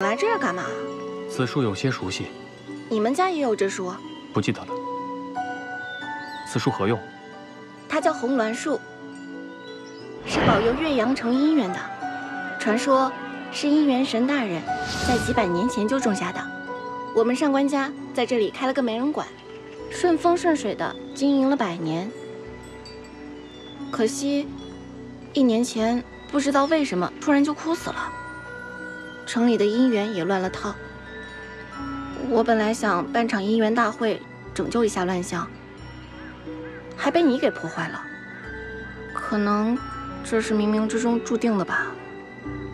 来这儿干嘛？此树有些熟悉，你们家也有这树？不记得了。此树何用？它叫红鸾树，是保佑岳阳城姻缘的。传说是姻缘神大人在几百年前就种下的。我们上官家在这里开了个媒人馆，顺风顺水的经营了百年。可惜，一年前不知道为什么突然就枯死了，城里的姻缘也乱了套。我本来想办场姻缘大会，拯救一下乱象，还被你给破坏了。可能这是冥冥之中注定的吧？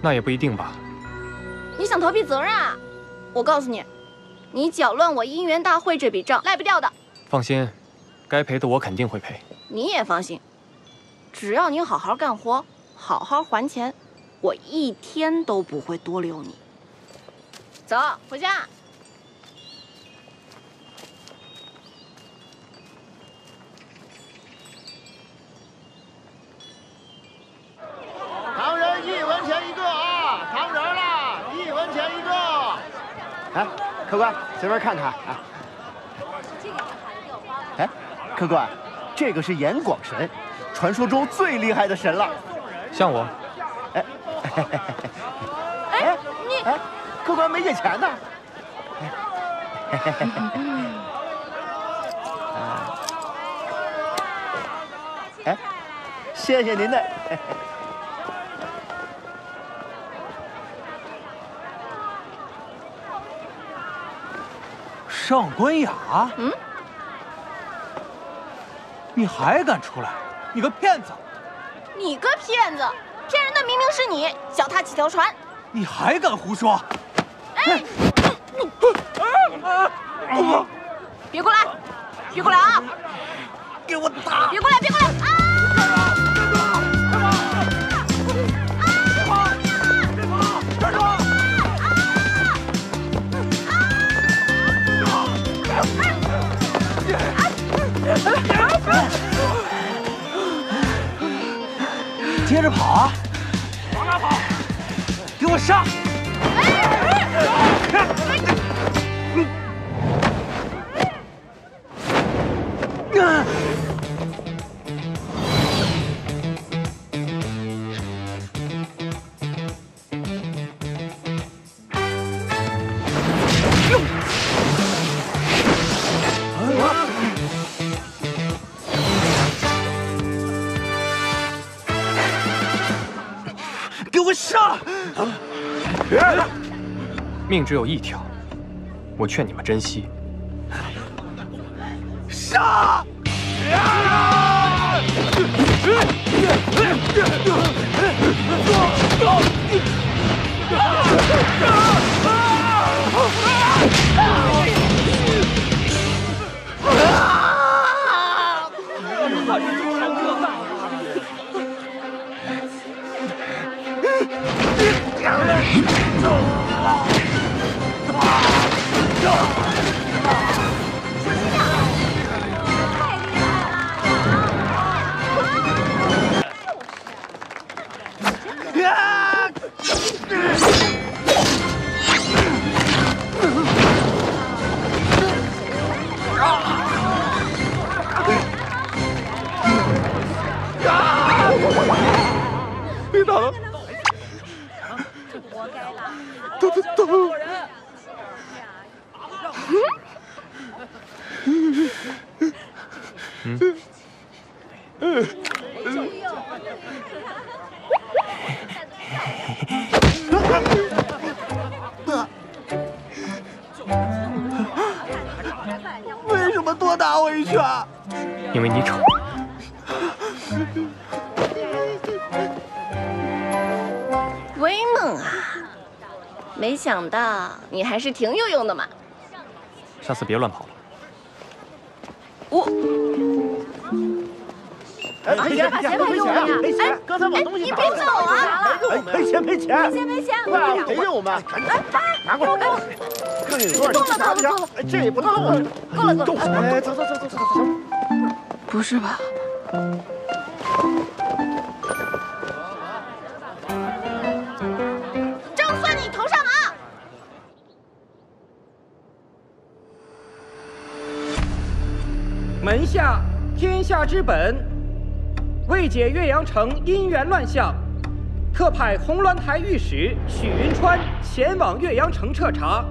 那也不一定吧。你想逃避责任啊？我告诉你，你搅乱我姻缘大会这笔账赖不掉的。放心，该赔的我肯定会赔。你也放心，只要你好好干活，好好还钱，我一天都不会多留你。走，回家。糖人一文钱一个啊，糖人啦，一文钱一个。哎，客官，随便看看啊。哎，客官，这个是严广神，传说中最厉害的神了。像我，哎，你哎，客官没给钱呢。哎，谢谢您的。上官雅，嗯，你还敢出来？你个骗子！你个骗子，骗人的明明是你，脚踏几条船。你还敢胡说？哎，别过来，别过来啊！给我打！别过来，别过来啊！往哪跑？给我上！给别命只有一条，我劝你们珍惜。杀！别为什么多打我一拳？因为你丑。威猛啊！没想到你还是挺有用的嘛。下次别乱跑了。我哎，赔钱把钱赔钱啊！赔钱！刚才哎，往东西你别走啊！哎，赔钱赔钱！赔钱赔钱！快啊，赔给我们！拿过来！看看有多少钱？拿不着！哎，这也不能动啊！够了够了！哎，走走走走走走！不是吧？下天下之本，为解岳阳城姻缘乱象，特派红鸾台御史许云川前往岳阳城彻查，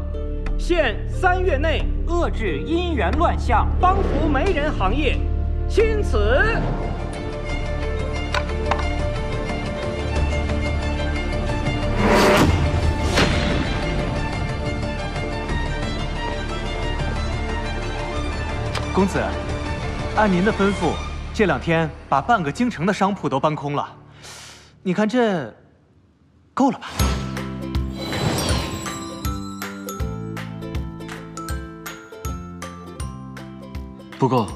限三月内遏制姻缘乱象，帮扶媒人行业。钦此。公子，按您的吩咐，这两天把半个京城的商铺都搬空了。你看这，够了吧？不够，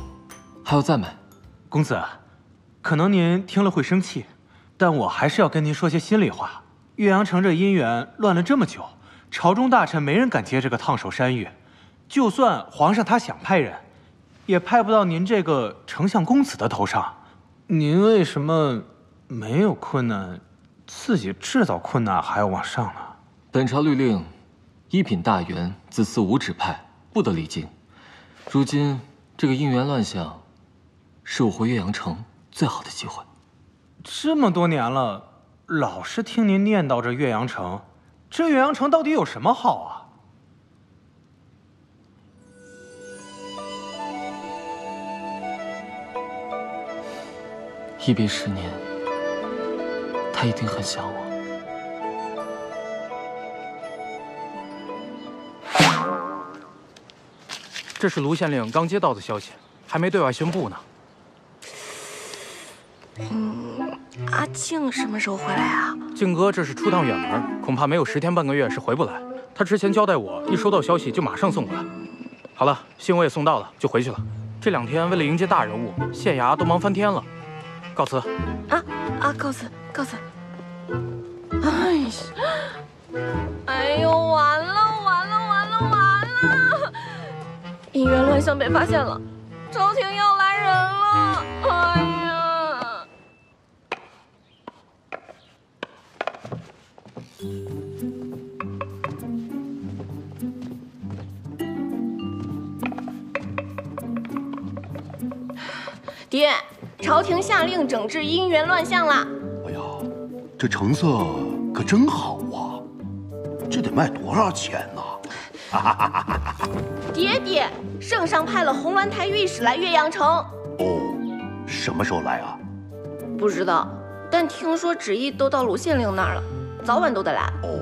还要再买。公子，可能您听了会生气，但我还是要跟您说些心里话。岳阳城这姻缘乱了这么久，朝中大臣没人敢接这个烫手山芋，就算皇上他想派人。也派不到您这个丞相公子的头上，您为什么没有困难，自己制造困难还要往上呢？本朝律令，一品大员子嗣无指派，不得离京。如今这个姻缘乱象，是我回岳阳城最好的机会。这么多年了，老是听您念叨着岳阳城，这岳阳城到底有什么好啊？一别十年，他一定很想我。这是卢县令刚接到的消息，还没对外宣布呢。嗯，阿静什么时候回来啊？静哥这是出趟远门，恐怕没有十天半个月是回不来。他之前交代我，一收到消息就马上送过来。好了，信我也送到了，就回去了。这两天为了迎接大人物，县衙都忙翻天了。告辞。啊啊，告辞告辞。哎呀，哎呦，完了完了完了完了！姻缘乱象被发现了，朝廷要来人了！哎呀！爹。朝廷下令整治姻缘乱象了。哎呀，这成色可真好啊！这得卖多少钱呢？爹爹，圣上派了红鸾台御史来岳阳城。哦，什么时候来啊？不知道，但听说旨意都到鲁县令那儿了，早晚都得来。哦，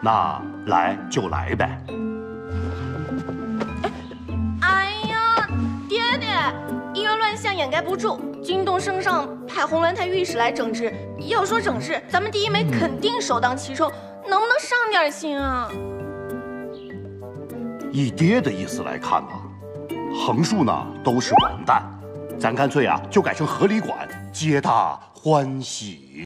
那来就来呗。像掩盖不住，惊动圣上派红鸾台御史来整治。要说整治，咱们第一枚肯定首当其冲，能不能上点心啊？以爹的意思来看呢，横竖呢都是完蛋，咱干脆啊就改成合理馆，皆大欢喜。